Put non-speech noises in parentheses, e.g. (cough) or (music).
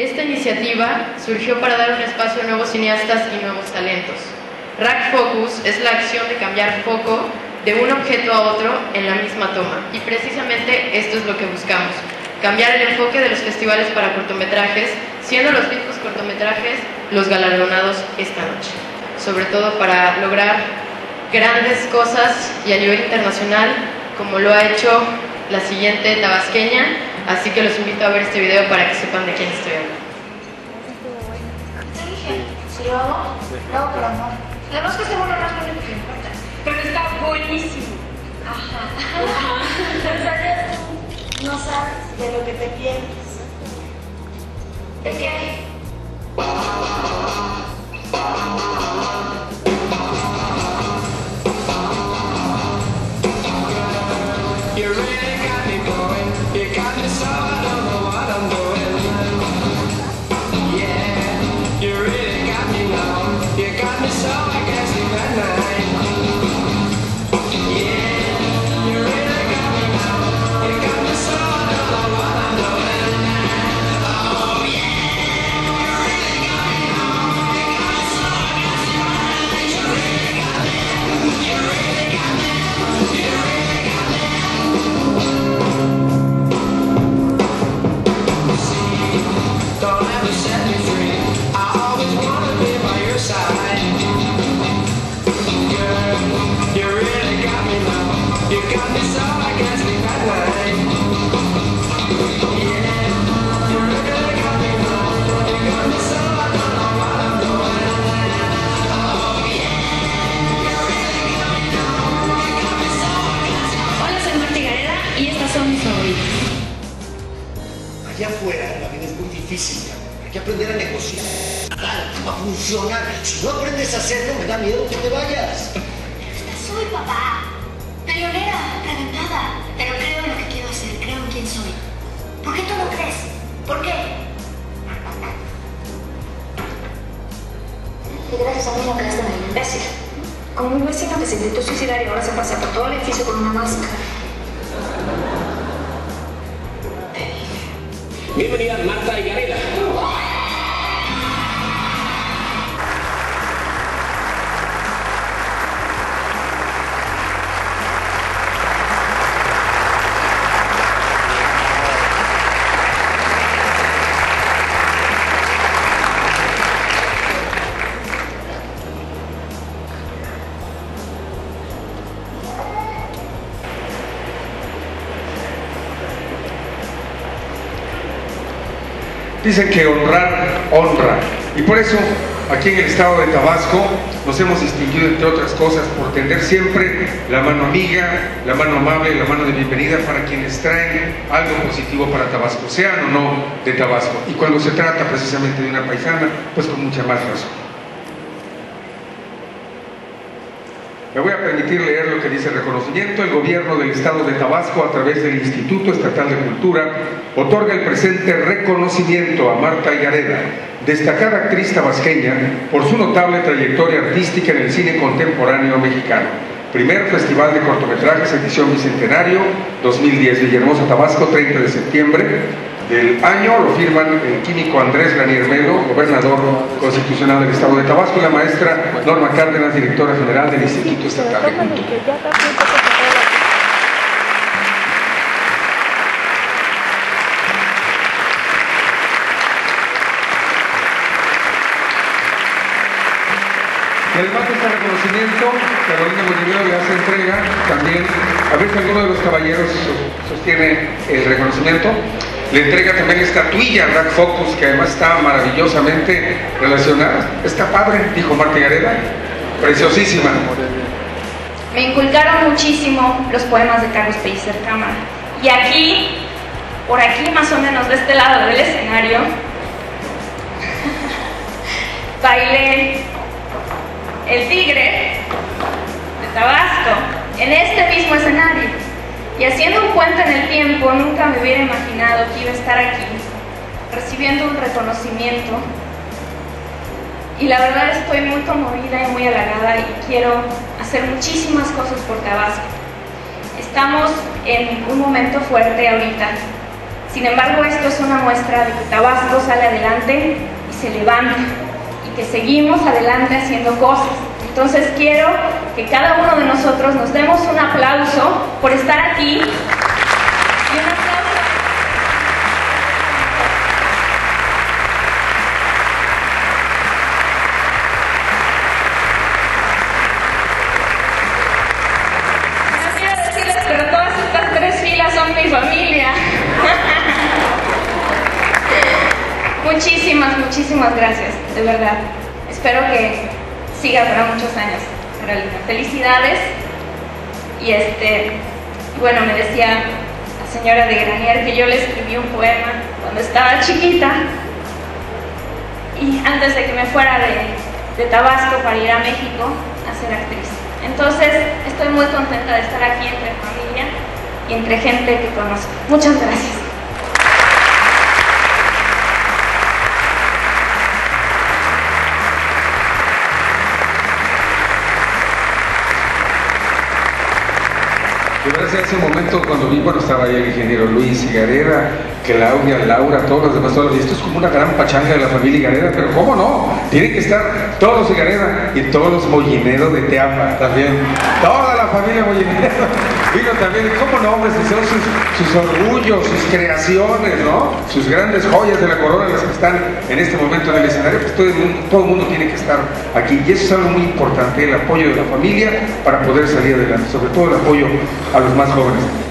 Esta iniciativa surgió para dar un espacio a nuevos cineastas y nuevos talentos. Rack Focus es la acción de cambiar foco de un objeto a otro en la misma toma. Y precisamente esto es lo que buscamos, cambiar el enfoque de los festivales para cortometrajes, siendo los mismos cortometrajes los galardonados esta noche. Sobre todo para lograr grandes cosas y a nivel internacional, como lo ha hecho la siguiente tabasqueña, así que los invito a ver este video para que sepan de quién estoy hablando. Te dije, ¿se lo hago? No, pero no. Además que seguro no es lo que importa. Pero está buenísimo. Ajá. Pero sabes tú, no sabes de lo que te pierdes. ¿De qué? Allá afuera la vida es muy difícil. Hay que aprender a negociar. Va a funcionar. Si no aprendes a hacerlo, me da miedo que te vayas. Esta soy, papá. Reventada. Pero creo en lo que quiero hacer, creo en quién soy. ¿Por qué tú no crees? ¿Por qué? Y gracias a mí no creaste en el imbécil. Como un vecino que se intentó suicidar y ahora se pasa por todo el edificio con una máscara. Bienvenida Marta y Garela. Dicen que honrar honra. Y por eso, aquí en el estado de Tabasco, nos hemos distinguido, entre otras cosas, por tender siempre la mano amiga, la mano amable, la mano de bienvenida para quienes traen algo positivo para Tabasco, sean o no de Tabasco. Y cuando se trata precisamente de una paisana, pues con mucha más razón. Me voy a permitir leer lo que dice el reconocimiento. El gobierno del estado de Tabasco, a través del Instituto Estatal de Cultura, otorga el presente reconocimiento a Marta Higareda, destacada actriz tabasqueña, por su notable trayectoria artística en el cine contemporáneo mexicano. Primer Festival de Cortometrajes, edición Bicentenario 2010, Villahermosa, Tabasco, 30 de septiembre del año. Lo firman el químico Andrés Granier Melo, gobernador constitucional del Estado de Tabasco, y la maestra Norma Cárdenas, directora general del Instituto Estatal de Cultura. Además de este reconocimiento, Carolina Bolivero le hace entrega también, a ver si alguno de los caballeros so- sostiene el reconocimiento, le entrega también estatuilla a Rack Focus, que además está maravillosamente relacionada. Está padre, dijo Marta Gareda, preciosísima. Me inculcaron muchísimo los poemas de Carlos Pellicer Cámara. Y aquí, por aquí más o menos de este lado del escenario, (laughs) bailé El Tigre de Tabasco en este mismo escenario. Y haciendo un puente en el tiempo, nunca me hubiera imaginado que iba a estar aquí, recibiendo un reconocimiento y la verdad estoy muy conmovida y muy halagada y quiero hacer muchísimas cosas por Tabasco. Estamos en un momento fuerte ahorita Sin embargo, esto es una muestra de que Tabasco sale adelante y se levanta y que seguimos adelante haciendo cosas. Entonces quiero que cada uno de nosotros nos demos un aplauso por estar aquí y un aplauso No quiero decirles, pero todas estas tres filas son mi familia. (laughs) muchísimas, muchísimas gracias, de verdad. Espero que siga para muchos años. Felicidades. Y este, bueno, me decía la señora de Granier que yo le escribí un poema cuando estaba chiquita y antes de que me fuera de Tabasco para ir a México a ser actriz. Entonces, estoy muy contenta de estar aquí entre familia y entre gente que conozco. Muchas gracias. Yo gracias a ese momento cuando vi, bueno, estaba ahí el ingeniero Luis Higareda, Claudia, Laura, todos los demás, todos los, y esto es como una gran pachanga de la familia Higareda, pero ¿cómo no? Tienen que estar todos los Higareda y todos los Mollineros de Teapa también. Toda familia Mollinero (laughs) vino también, ¿cómo no, hombre? Son sus, sus orgullos, sus creaciones, ¿no? Sus grandes joyas de la corona, las que están en este momento en el escenario, pues todo el mundo, todo el mundo tiene que estar aquí. Y eso es algo muy importante, el apoyo de la familia para poder salir adelante, sobre todo el apoyo a los más jóvenes.